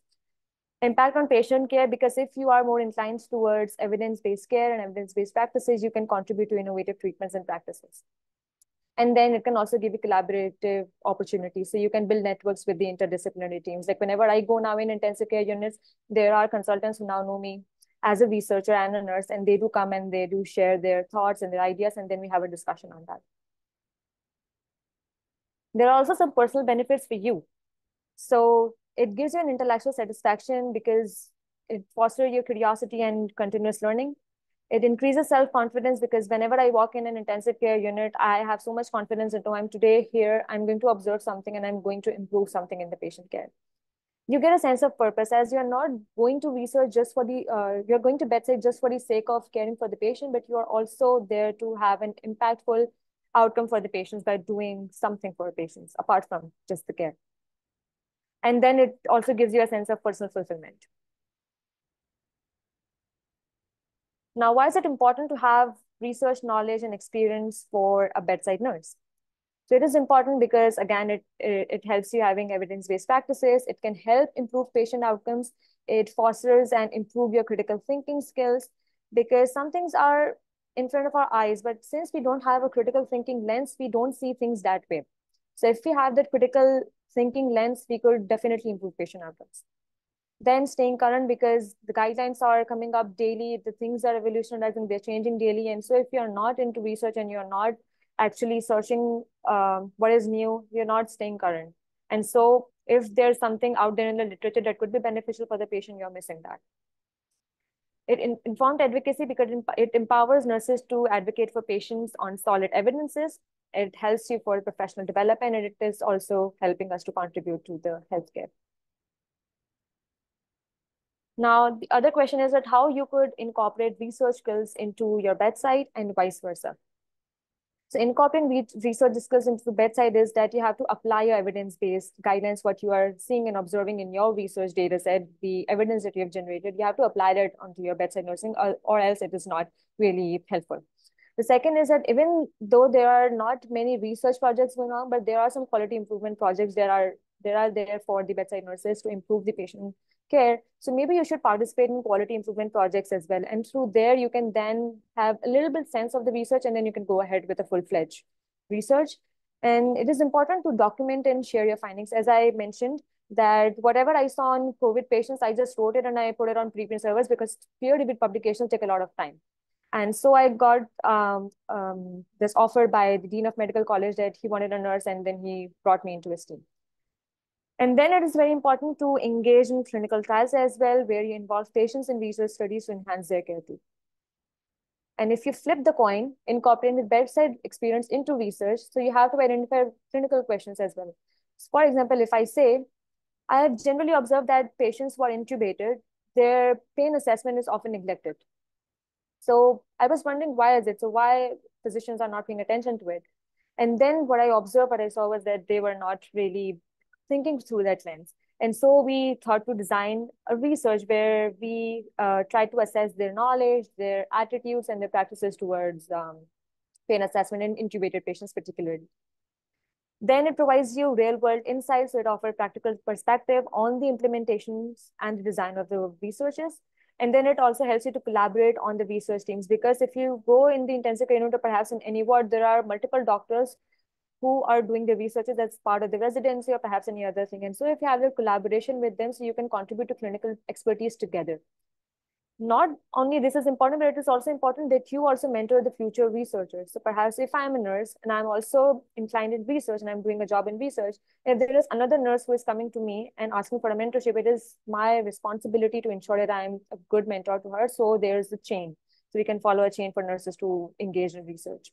Impact on patient care, because if you are more inclined towards evidence-based care and evidence-based practices, you can contribute to innovative treatments and practices. And then it can also give you collaborative opportunities. So you can build networks with the interdisciplinary teams. Like whenever I go now in intensive care units, there are consultants who now know me as a researcher and a nurse, and they do come and they do share their thoughts and their ideas, and then we have a discussion on that. There are also some personal benefits for you. So it gives you an intellectual satisfaction because it fosters your curiosity and continuous learning. It increases self-confidence because whenever I walk in an intensive care unit, I have so much confidence that, oh, I'm today here, I'm going to observe something and I'm going to improve something in the patient care. You get a sense of purpose as you're not going to research just for the, uh, you're going to bedside just for the sake of caring for the patient, but you are also there to have an impactful outcome for the patients by doing something for patients apart from just the care. And then it also gives you a sense of personal fulfillment. Now, why is it important to have research knowledge and experience for a bedside nurse? So it is important because again, it, it, helps you having evidence-based practices. It can help improve patient outcomes. It fosters and improve your critical thinking skills because some things are in front of our eyes, but since we don't have a critical thinking lens, we don't see things that way. So if we have that critical thinking lens, we could definitely improve patient outcomes. Then staying current because the guidelines are coming up daily, the things are evolutionizing, they're changing daily. And so if you're not into research and you're not actually searching uh, what is new, you're not staying current. And so if there's something out there in the literature that could be beneficial for the patient, you're missing that. It in, informed advocacy because it empowers nurses to advocate for patients on solid evidences. It helps you for professional development, and it is also helping us to contribute to the healthcare. Now, the other question is that how you could incorporate research skills into your bedside and vice versa. So incorporating research skills into the bedside is that you have to apply your evidence-based guidelines, what you are seeing and observing in your research data set, the evidence that you have generated, you have to apply that onto your bedside nursing or, or else it is not really helpful. The second is that even though there are not many research projects going on, but there are some quality improvement projects that are there are there for the bedside nurses to improve the patient care. So maybe you should participate in quality improvement projects as well. And through there, you can then have a little bit sense of the research and then you can go ahead with a full-fledged research. And it is important to document and share your findings. As I mentioned, that whatever I saw on COVID patients, I just wrote it and I put it on preprint servers because peer-reviewed publications take a lot of time. And so I got um, um, this offer by the Dean of Medical College that he wanted a nurse and then he brought me into his team. And then it is very important to engage in clinical trials as well, where you involve patients in research studies to enhance their care too. And if you flip the coin, incorporating the bedside experience into research, so you have to identify clinical questions as well. So for example, if I say, I have generally observed that patients who are intubated, their pain assessment is often neglected. So I was wondering why is it? So why physicians are not paying attention to it? And then what I observed, what I saw was that they were not really thinking through that lens. And so we thought to design a research where we uh, try to assess their knowledge, their attitudes, and their practices towards um, pain assessment in intubated patients particularly. Then it provides you real world insights. So it offers practical perspective on the implementations and the design of the researches. And then it also helps you to collaborate on the research teams because if you go in the intensive care unit or perhaps in any ward, there are multiple doctors who are doing the researches that's part of the residency or perhaps any other thing. And so if you have a collaboration with them, so you can contribute to clinical expertise together. Not only this is important, but it is also important that you also mentor the future researchers. So perhaps if I'm a nurse and I'm also inclined in research and I'm doing a job in research, if there is another nurse who is coming to me and asking for a mentorship, it is my responsibility to ensure that I'm a good mentor to her. So there's a chain. So we can follow a chain for nurses to engage in research.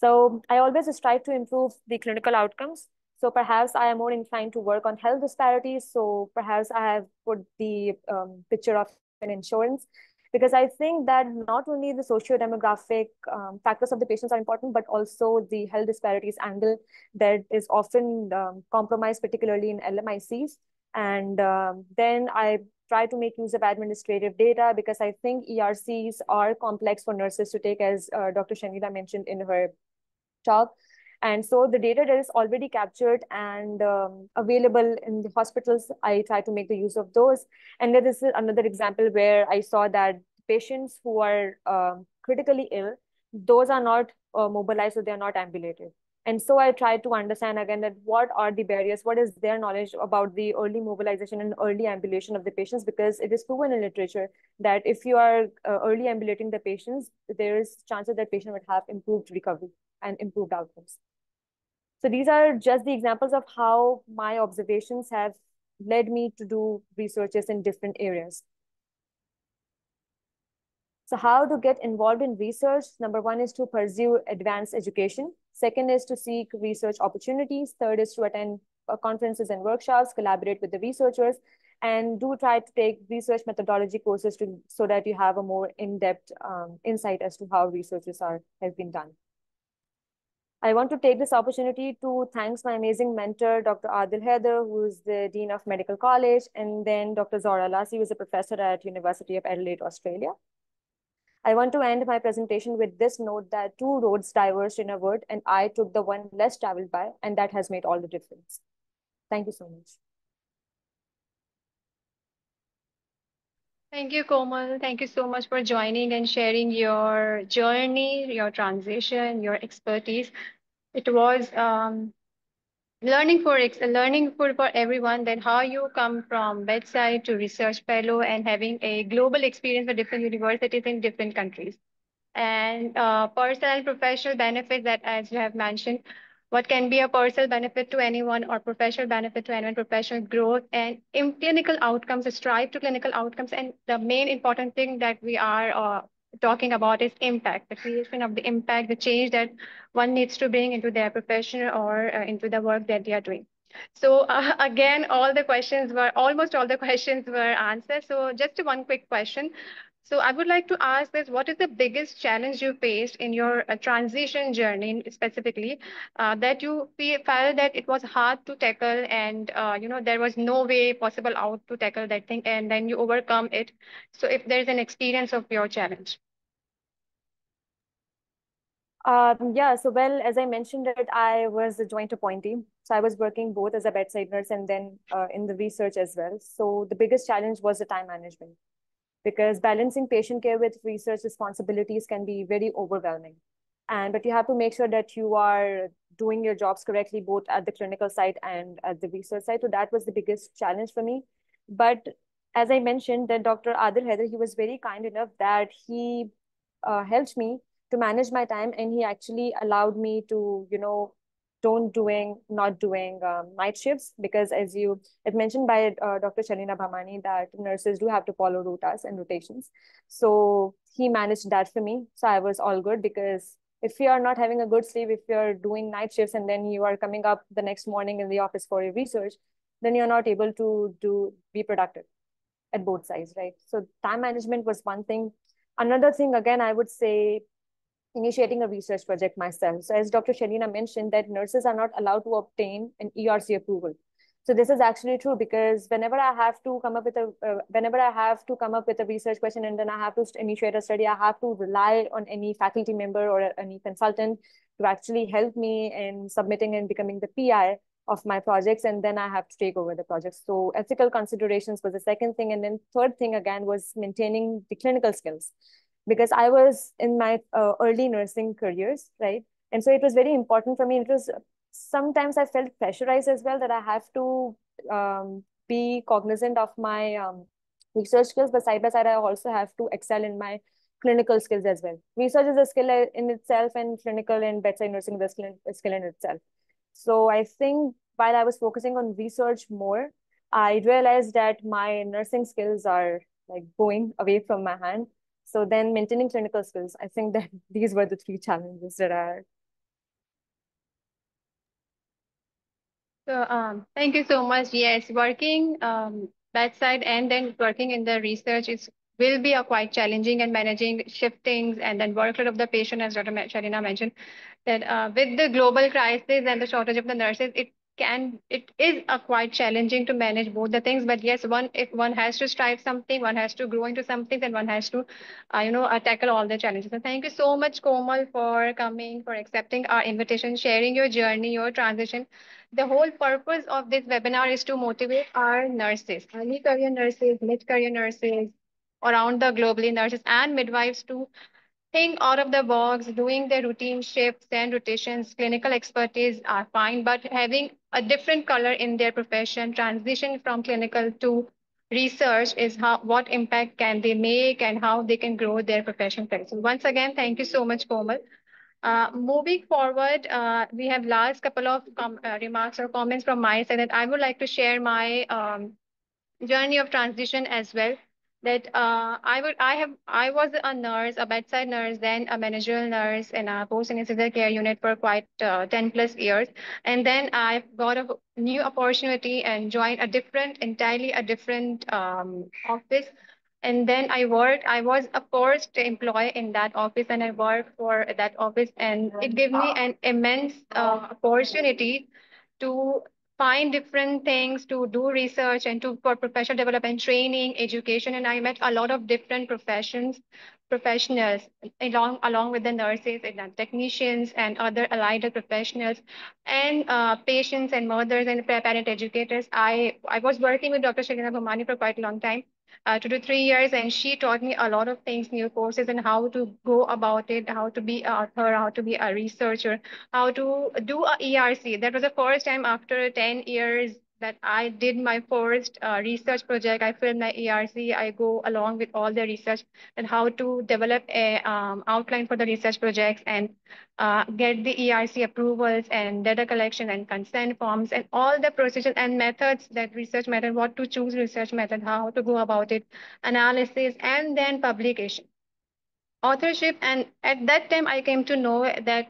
So I always strive to improve the clinical outcomes. So perhaps I am more inclined to work on health disparities. So perhaps I have put the um, picture of an insurance because I think that not only the socio-demographic um, factors of the patients are important, but also the health disparities angle that is often um, compromised, particularly in LMICs. And um, then I try to make use of administrative data because I think ERCs are complex for nurses to take, as uh, Dr. Shelina mentioned in her And so the data that is already captured and um, available in the hospitals, I try to make the use of those. And then this is another example where I saw that patients who are uh, critically ill, those are not uh, mobilized, so they're not ambulated. And so I try to understand again that what are the barriers, what is their knowledge about the early mobilization and early ambulation of the patients, because it is proven in literature that if you are uh, early ambulating the patients, there is chances that patient would have improved recovery and improved outcomes. So these are just the examples of how my observations have led me to do researches in different areas. So how to get involved in research? Number one is to pursue advanced education. Second is to seek research opportunities. Third is to attend uh, conferences and workshops, collaborate with the researchers, and do try to take research methodology courses to, so that you have a more in-depth um, insight as to how researches are have been done. I want to take this opportunity to thank my amazing mentor, Dr. Adil Haider, who is the Dean of Medical College, and then Dr. Zohra Lassi, who is a professor at University of Adelaide, Australia. I want to end my presentation with this note that two roads diverged in a wood and I took the one less traveled by and that has made all the difference. Thank you so much. Thank you, Komal. Thank you so much for joining and sharing your journey, your transition, your expertise. It was um, learning for learning for, for everyone that how you come from bedside to research fellow and having a global experience with different universities in different countries and uh, personal and professional benefits that as you have mentioned what can be a personal benefit to anyone or professional benefit to anyone professional growth and in clinical outcomes strive to clinical outcomes and the main important thing that we are uh, talking about is impact, the creation of the impact, the change that one needs to bring into their profession or uh, into the work that they are doing. So uh, again, all the questions were, almost all the questions were answered. So just one quick question. So I would like to ask this, what is the biggest challenge you faced in your uh, transition journey specifically uh, that you felt that it was hard to tackle and, uh, you know, there was no way possible out to tackle that thing and then you overcome it. So if there's an experience of your challenge. Um, yeah, so well, as I mentioned that I was a joint appointee. So I was working both as a bedside nurse and then uh, in the research as well. So the biggest challenge was the time management because balancing patient care with research responsibilities can be very overwhelming. And but you have to make sure that you are doing your jobs correctly, both at the clinical side and at the research side. So that was the biggest challenge for me. But as I mentioned, that Dr. Adil Haider, he was very kind enough that he uh, helped me to manage my time and he actually allowed me to you know don't doing not doing um, night shifts because as you it mentioned by uh, dr shelina bhamani that nurses do have to follow rotas and rotations. So he managed that for me. So i was all good because if you are not having a good sleep if you're doing night shifts and then you are coming up the next morning in the office for your research then you're not able to do be productive at both sides right? So time management was one thing. Another thing again i would say initiating a research project myself. So as Dr. Shelina mentioned that nurses are not allowed to obtain an ERC approval. So this is actually true because whenever I have to come up with a, uh, whenever I have to come up with a research question and then I have to initiate a study, I have to rely on any faculty member or any consultant to actually help me in submitting and becoming the PI of my projects and then I have to take over the project. So ethical considerations was the second thing. And then third thing again was maintaining the clinical skills because I was in my uh, early nursing careers, right? And so it was very important for me. It was sometimes I felt pressurized as well that I have to um, be cognizant of my um, research skills, but side by side, I also have to excel in my clinical skills as well. Research is a skill in itself, and clinical and bedside nursing is a skill in itself. So I think while I was focusing on research more, I realized that my nursing skills are like going away from my hand so then maintaining clinical skills, I think that these were the three challenges that are. So um, thank you so much. Yes, working um, bedside and then working in the research is will be a quite challenging and managing shiftings and then workload of the patient, as Dr. Shelina mentioned, that uh, with the global crisis and the shortage of the nurses, it can it is a quite challenging to manage both the things but yes one if one has to strive something one has to grow into something then one has to uh, you know uh, tackle all the challenges. And thank you so much komal for coming for accepting our invitation sharing your journey your transition. The whole purpose of this webinar is to motivate our nurses early career nurses mid career nurses around the globally nurses and midwives to think out of the box, doing the routine shifts and rotations, clinical expertise are fine, but having a different color in their profession, transition from clinical to research is how what impact can they make and how they can grow their profession. So once again, thank you so much, Komal. Uh, moving forward, uh, we have last couple of uh, remarks or comments from my side that I would like to share my um, journey of transition as well that uh, I would I have I was a nurse, a bedside nurse, then a managerial nurse in a post anesthesia care unit for quite uh, 10 plus years. And then I got a new opportunity and joined a different, entirely a different um, office. And then I worked, I was a first employee in that office and I worked for that office and it gave me an immense uh, opportunity to find different things to do research and to for professional development training education and i met a lot of different professions professionals along along with the nurses and technicians and other allied professionals and uh, patients and mothers and parent educators. I i was working with dr shelina bhamani for quite a long time uh, two to three years and she taught me a lot of things new courses and how to go about it how to be an author how to be a researcher how to do a erc that was the first time after 10 years that I did my first uh, research project. I filmed my ERC. I go along with all the research and how to develop a um, outline for the research projects and uh, get the ERC approvals and data collection and consent forms and all the procedures and methods that research method, what to choose research method, how to go about it, analysis, and then publication authorship and at that time i came to know that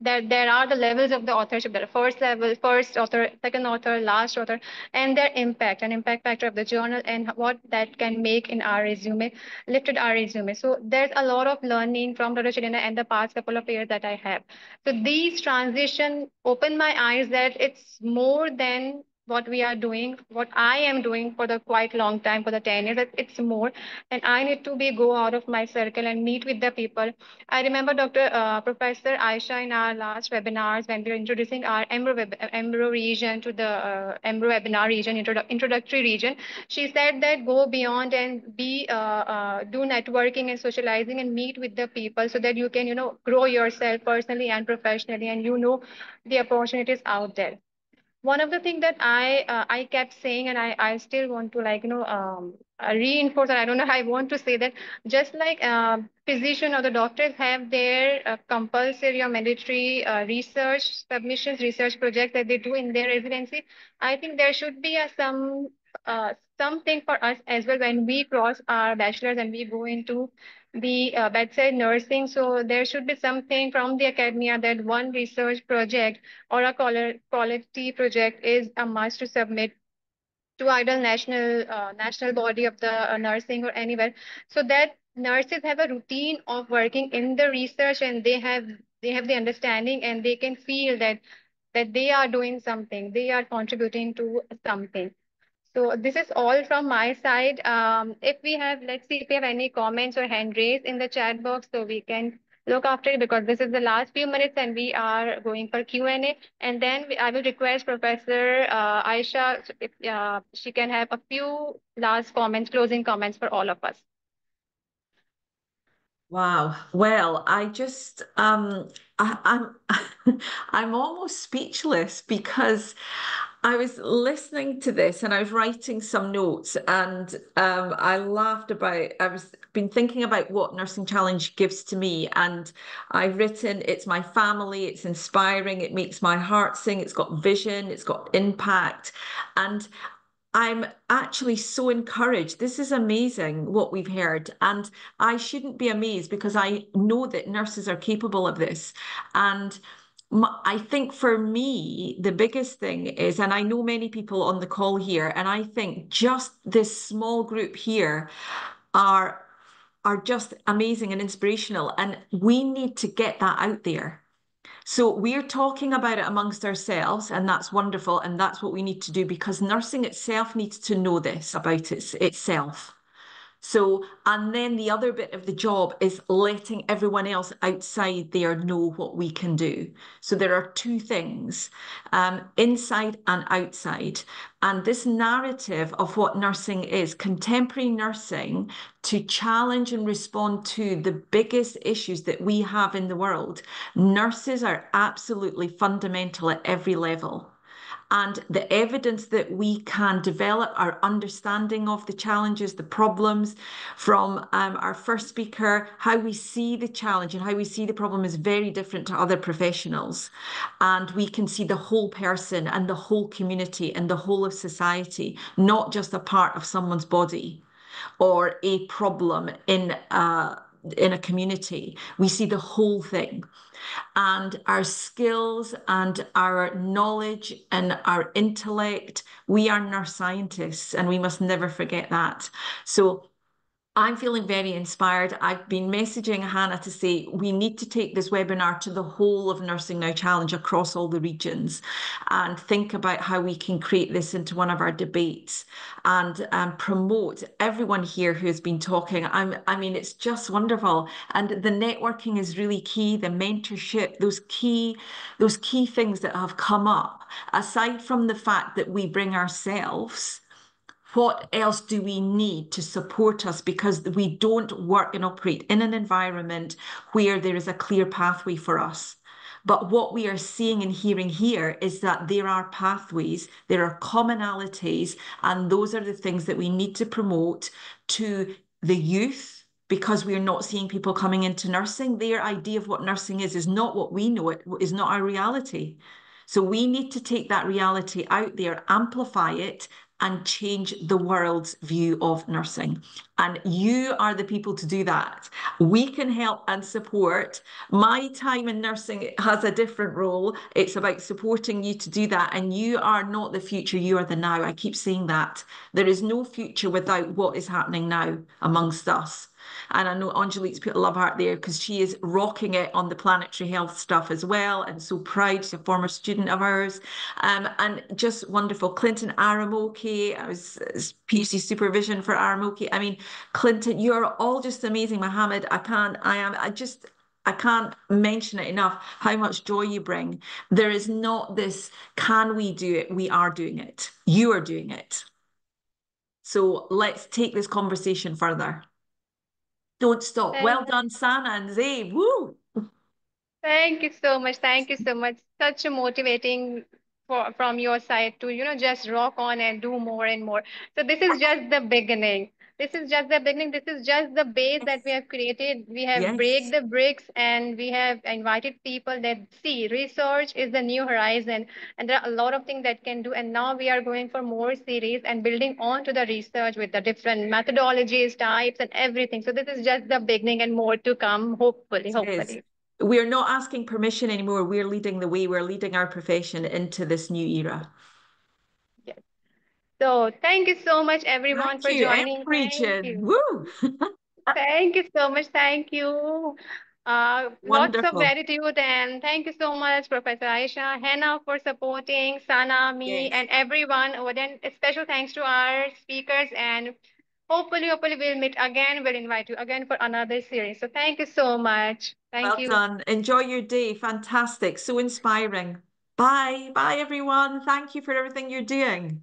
that there are the levels of the authorship. There first level first author second author last author and their impact and impact factor of the journal and what that can make in our resume lifted our resume. So there's a lot of learning from Dr. Shelina and the past couple of years that I have. So these transition open my eyes that it's more than what we are doing, what I am doing for the quite long time, for the 10 years, it's more. And I need to be go out of my circle and meet with the people. I remember Dr. Uh, Professor Aisha in our last webinars when we were introducing our EMRO, region to the uh, EMRO webinar region, introdu introductory region. She said that go beyond and be, uh, uh, do networking and socializing and meet with the people so that you can, you know, grow yourself personally and professionally and you know the opportunities out there one of the things that I uh, I kept saying, and I I still want to like you know um, uh, reinforce, and I don't know I want to say that. Just like uh, physician or the doctors have their uh, compulsory or mandatory uh, research submissions, research projects that they do in their residency, I think there should be a some uh, something for us as well when we cross our bachelor's and we go into the uh, bedside nursing. So there should be something from the academia that one research project or a quality project is a must to submit to either national uh, national body of the uh, nursing or anywhere. So that nurses have a routine of working in the research and they have they have the understanding and they can feel that that they are doing something, they are contributing to something. So this is all from my side. Um, if we have, let's see if we have any comments or hand raise in the chat box so we can look after it because this is the last few minutes and we are going for Q&A. And then I will request Professor uh, Aisha if uh, she can have a few last comments, closing comments for all of us. Wow. Well, I just um I, I'm I'm almost speechless because I was listening to this and I was writing some notes and um, I laughed about I was been thinking about what Nursing Challenge gives to me and I've written it's my family, it's inspiring, it makes my heart sing, it's got vision, it's got impact and I'm actually so encouraged. This is amazing what we've heard. And I shouldn't be amazed because I know that nurses are capable of this. And I think for me, the biggest thing is, and I know many people on the call here, and I think just this small group here are are just amazing and inspirational. And we need to get that out there. So we're talking about it amongst ourselves, and that's wonderful. And that's what we need to do because nursing itself needs to know this about its, itself. So, and then the other bit of the job is letting everyone else outside there know what we can do. So there are two things, um, inside and outside. And this narrative of what nursing is, contemporary nursing, to challenge and respond to the biggest issues that we have in the world, nurses are absolutely fundamental at every level and the evidence that we can develop our understanding of the challenges, the problems from um, our first speaker, how we see the challenge and how we see the problem is very different to other professionals. And we can see the whole person and the whole community and the whole of society, not just a part of someone's body or a problem in a, in a community. We see the whole thing and our skills and our knowledge and our intellect. We are nurse scientists and we must never forget that. So I'm feeling very inspired. I've been messaging Hannah to say we need to take this webinar to the whole of Nursing Now Challenge across all the regions and think about how we can create this into one of our debates and um, promote everyone here who has been talking. I'm, I mean, it's just wonderful. And the networking is really key, the mentorship, those key, those key things that have come up, aside from the fact that we bring ourselves what else do we need to support us because we don't work and operate in an environment where there is a clear pathway for us. But what we are seeing and hearing here is that there are pathways, there are commonalities, and those are the things that we need to promote to the youth because we're not seeing people coming into nursing. Their idea of what nursing is is not what we know it, is not our reality. So we need to take that reality out there, amplify it, and change the world's view of nursing. And you are the people to do that. We can help and support. My time in nursing has a different role. It's about supporting you to do that. And you are not the future, you are the now. I keep saying that. There is no future without what is happening now amongst us. And I know Angelique's put a love heart there because she is rocking it on the planetary health stuff as well. And so proud. She's a former student of ours. Um, and just wonderful. Clinton Aramoke, I was PhD supervision for Aramoke. I mean, Clinton, you're all just amazing, Mohammed. I can't, I am, I just, I can't mention it enough how much joy you bring. There is not this, can we do it? We are doing it. You are doing it. So let's take this conversation further. Don't stop. Thank well you. done, Sana and Zay. Woo! Thank you so much. Thank you so much. Such a motivating for, from your side to, you know, just rock on and do more and more. So this is just the beginning. This is just the beginning. This is just the base that we have created. We have Yes. break the bricks and we have invited people that see research is the new horizon and there are a lot of things that can do. And now we are going for more series and building on to the research with the different methodologies, types, and everything. So this is just the beginning and more to come, hopefully, hopefully. We're not asking permission anymore. We're leading the way. We're leading our profession into this new era. So thank you so much, everyone, Thank for you, joining. Thank you. Woo! Thank you so much. Thank you. Uh, lots of gratitude and thank you so much, Professor Aisha, Hannah for supporting, Sana, me, Yes. and everyone. Oh, then a special thanks to our speakers and hopefully, hopefully we'll meet again. We'll invite you again for another series. So thank you so much. Thank Well you. done. Enjoy your day. Fantastic. So inspiring. Bye. Bye, everyone. Thank you for everything you're doing.